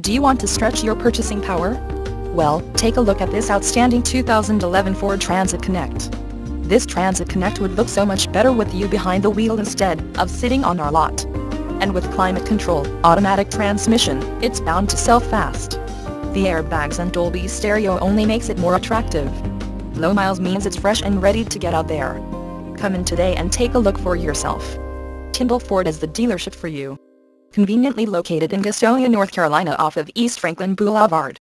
Do you want to stretch your purchasing power? Well, take a look at this outstanding 2011 Ford Transit Connect. This Transit Connect would look so much better with you behind the wheel instead of sitting on our lot. And with climate control, automatic transmission, it's bound to sell fast. The airbags and Dolby stereo only makes it more attractive. Low miles means it's fresh and ready to get out there. Come in today and take a look for yourself. Tindol Ford is the dealership for you. Conveniently located in Gastonia, North Carolina off of East Franklin Boulevard.